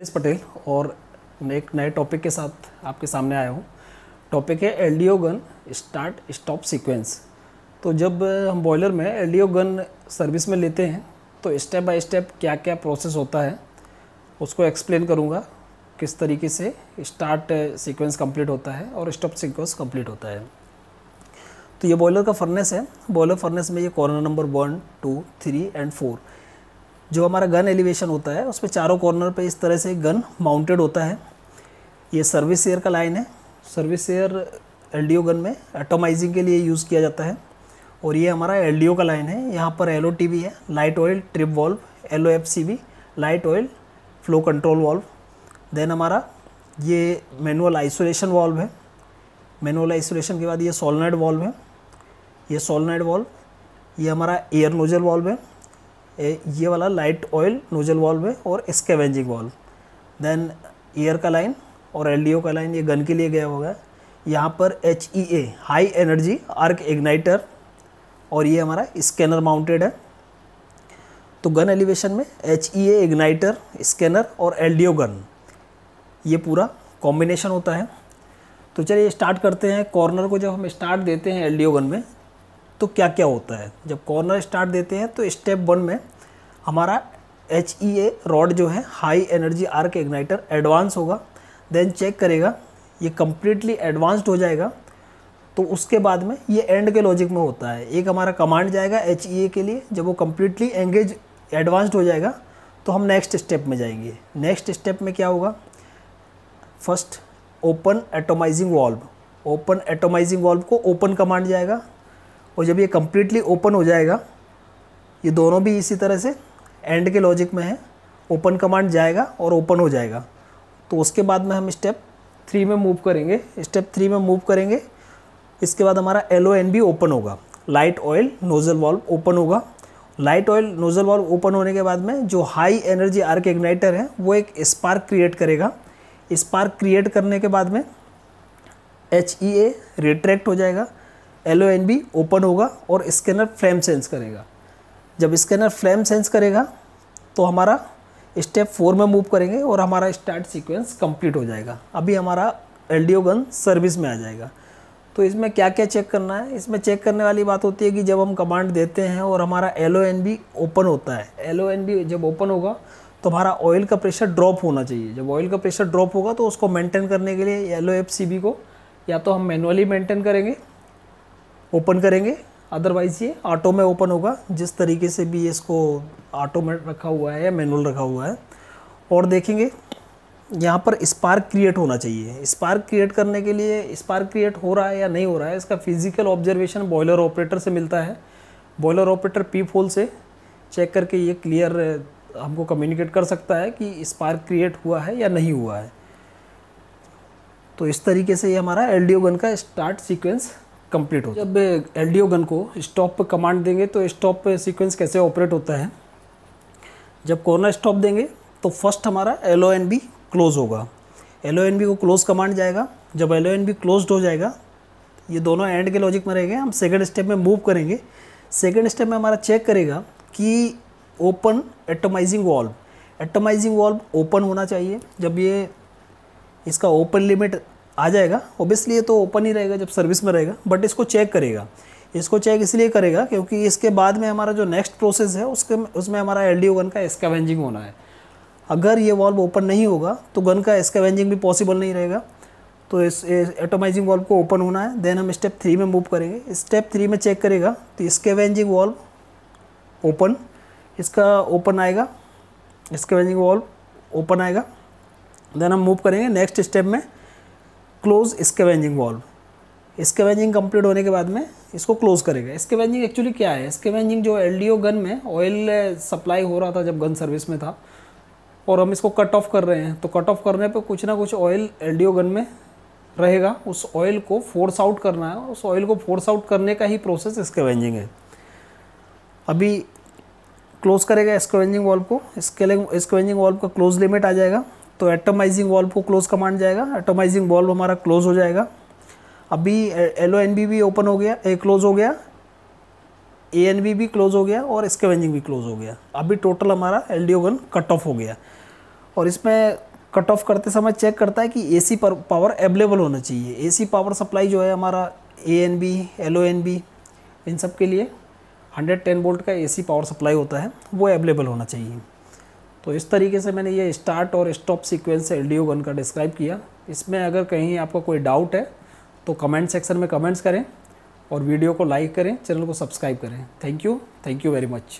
S Patel और एक नए टॉपिक के साथ आपके सामने आया हूँ। टॉपिक है LDO gun start stop sequence तो जब हम बॉयलर में एलडीओ गन सर्विस में लेते हैं तो स्टेप बाय स्टेप क्या क्या प्रोसेस होता है, उसको एक्सप्लेन करूँगा किस तरीके से स्टार्ट सीक्वेंस कंप्लीट होता है और स्टॉप सीक्वेंस कंप्लीट होता है। तो ये बॉयलर का फर्नेस है। बॉयलर फर्नेस में ये corner number one two three and four जो हमारा गन एलिवेशन होता है उस पर चारों कॉर्नर पे इस तरह से गन माउंटेड होता है। ये सर्विस एयर का लाइन है। सर्विस एयर एल गन में एटोमाइजिंग के लिए यूज़ किया जाता है। और ये हमारा एलडीओ का लाइन है। यहाँ पर एल है light oil trip valve L light oil flow control valve then हमारा ये मैनुअल आइसोलेशन वॉल्व है। मैनुअल आइसोलेशन के बाद ये सोलनाइड वॉल्व है। ये सोलनाइड वॉल्व ये हमारा एयर नोजल वॉल्व है। ये वाला लाइट ऑयल नोजल वॉल्व है और स्केवेंजिंग वॉल्व देन एयर का लाइन और एलडीओ का लाइन ये गन के लिए गया होगा. यहाँ पर H E A high energy arc igniter और ये हमारा स्कैनर माउंटेड है. तो गन एलिवेशन में H E A igniter scanner और एलडीओ गन ये पूरा कॉम्बिनेशन होता है. तो चलिए स्टार्ट करते हैं. कॉर्नर को जब हम स्टार्ट देते हैं एलडीओ गन में तो क्या क्या होता है? जब कॉर्नर स्टार्ट देते हैं तो स्टेप वन में हमारा एच ई ए रॉड जो है high energy arc igniter advance होगा। देन चेक करेगा, ये कम्प्लीटली एडवांस्ड हो जाएगा। तो उसके बाद में ये एंड के लॉजिक में होता है। एक हमारा कमांड जाएगा एच ई ए के लिए, जब वो कम्प्लीटली एंगेज एडवांस्ड हो जाएगा तो हम नेक्स्ट स्टेप में जाएँगे। नेक्स्ट स्टेप में क्या होगा? First open atomizing valve open atomizing valve को ओपन कमांड जाएगा। और जब ये कम्प्लीटली ओपन हो जाएगा, ये दोनों भी इसी तरह से एंड के लॉजिक में है। ओपन कमांड जाएगा और ओपन हो जाएगा। तो उसके बाद में हम स्टेप थ्री में मूव करेंगे। स्टेप थ्री में मूव करेंगे। इसके बाद हमारा एल ओ एन भी ओपन होगा। Light oil nozzle valve open होगा। Light oil nozzle valve open होने के बाद में जो हाई एनर्जी आर्क इग्नाइटर है, वो एक स्पार्क क्रिएट करेगा। स्पार्क क्रिएट करने के बाद में एच ई ए रिट्रैक्ट हो जाएगा। L O N B open होगा और स्कैनर फ्लेम सेंस करेगा। जब स्कैनर फ्लेम सेंस करेगा तो हमारा स्टेप फोर में मूव करेंगे और हमारा स्टार्ट सीक्वेंस कंप्लीट हो जाएगा। अभी हमारा L D O gun service में आ जाएगा। तो इसमें क्या क्या चेक करना है? इसमें चेक करने वाली बात होती है कि जब हम कमांड देते हैं और हमारा L O N B open होता है एल ओ एन बी जब ओपन होगा तो हमारा ऑयल का प्रेशर ड्रॉप होना चाहिए। जब ऑयल का प्रेशर ड्रॉप होगा तो उसको मेंटेन करने के लिए L O F C B को या तो हम मैनुअली मेंटेन करेंगे ओपन करेंगे। अदरवाइज़ ये ऑटो में ओपन होगा। जिस तरीके से भी इसको ऑटो में रखा हुआ है या मैनुअल रखा हुआ है। और देखेंगे, यहाँ पर स्पार्क क्रिएट होना चाहिए। स्पार्क क्रिएट करने के लिए स्पार्क क्रिएट हो रहा है या नहीं हो रहा है, इसका फ़िज़िकल ऑब्जर्वेशन बॉयलर ऑपरेटर से मिलता है। बॉयलर ऑपरेटर पी फोल से चेक करके ये क्लियर हमको कम्युनिकेट कर सकता है कि स्पार्क क्रिएट हुआ है या नहीं हुआ है। तो इस तरीके से ये हमारा एल गन का स्टार्ट सीक्वेंस कंप्लीट हो। जब एल डी ओ गन को स्टॉप पे कमांड देंगे तो स्टॉप सीक्वेंस कैसे ऑपरेट होता है? जब कॉर्नर स्टॉप देंगे तो फ़र्स्ट हमारा L O N B close होगा। एल ओ एन बी को क्लोज कमांड जाएगा। जब L O N B close हो जाएगा, ये दोनों एंड के लॉजिक में रहेंगे। हम सेकेंड स्टेप में मूव करेंगे। सेकेंड स्टेप में हमारा चेक करेगा कि open atomizing valve atomizing valve open होना चाहिए। जब ये, इसका ओपन लिमिट आ जाएगा। ओबियसली ये तो ओपन ही रहेगा जब सर्विस में रहेगा बट इसको चेक करेगा। इसको चेक इसलिए करेगा क्योंकि इसके बाद में हमारा जो नेक्स्ट प्रोसेस है, उसके उसमें हमारा एल डी गन का स्कैवेंजिंग होना है। अगर ये वॉल्व ओपन नहीं होगा तो गन का स्कैवेंजिंग भी पॉसिबल नहीं रहेगा। तो इस एटोमाइजिंग वॉल्व को ओपन होना है देन हम स्टेप थ्री में मूव करेंगे। स्टेप थ्री में चेक करेगा तो स्कैवेंजिंग वॉल्व ओपन इसका ओपन आएगा। स्कैवेंजिंग वॉल्व ओपन आएगा। देन हम मूव करेंगे नेक्स्ट स्टेप में। Close scavenging valve scavenging complete होने के बाद में इसको क्लोज करेगा। स्केवेंजिंग एक्चुअली क्या है? स्केवेंजिंग जो एलडीओ गन में ऑयल सप्लाई हो रहा था जब गन सर्विस में था और हम इसको कट ऑफ़ कर रहे हैं। तो कट ऑफ़ करने पर कुछ ना कुछ ऑयल एलडीओ गन में रहेगा। उस ऑयल को फोर्स आउट करना है। उस ऑयल को फोर्स आउट करने का ही प्रोसेस स्केवेंजिंग है। अभी क्लोज करेगा स्केवेंजिंग वॉल्व को। स्केलिंग स्केवेंजिंग वॉल्व का क्लोज लिमिट आ जाएगा। तो एटोमाइजिंग वॉल्व को क्लोज कमांड जाएगा। एटोमाइजिंग वॉल्व हमारा क्लोज हो जाएगा। अभी एल ओ एन बी भी ओपन हो गया, ए क्लोज हो गया ए एन बी भी क्लोज हो गया और स्केवेंजिंग भी क्लोज हो गया। अभी टोटल हमारा L D O gun cut off हो गया। और इसमें कट ऑफ़ करते समय चेक करता है कि एसी पर पावर अवेलेबल होना चाहिए। ए सी पावर सप्लाई जो है हमारा A N B L O N B इन सब के लिए 110 वोल्ट का ए सी पावर सप्लाई होता है, वो अवेलेबल होना चाहिए। तो इस तरीके से मैंने ये स्टार्ट और stop sequence L D gun का डिस्क्राइब किया। इसमें अगर कहीं आपका कोई डाउट है तो कमेंट सेक्शन में कमेंट्स करें और वीडियो को लाइक करें चैनल को सब्सक्राइब करें। Thank you thank you very much